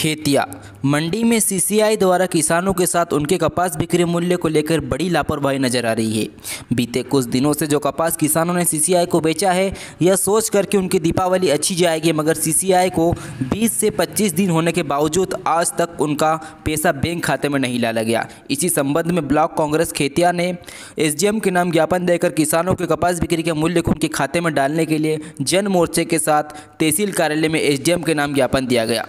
खेतिया मंडी में सीसीआई द्वारा किसानों के साथ उनके कपास बिक्री मूल्य को लेकर बड़ी लापरवाही नज़र आ रही है। बीते कुछ दिनों से जो कपास किसानों ने सीसीआई को बेचा है, यह सोच कर कि उनकी दीपावली अच्छी जाएगी, मगर सीसीआई को 20 से 25 दिन होने के बावजूद आज तक उनका पैसा बैंक खाते में नहीं डाला गया। इसी संबंध में ब्लॉक कांग्रेस खेतिया ने एसडीएम के नाम ज्ञापन देकर किसानों के कपास बिक्री के मूल्य को उनके खाते में डालने के लिए जन मोर्चे के साथ तहसील कार्यालय में एसडीएम के नाम ज्ञापन दिया गया।